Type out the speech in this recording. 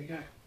you go.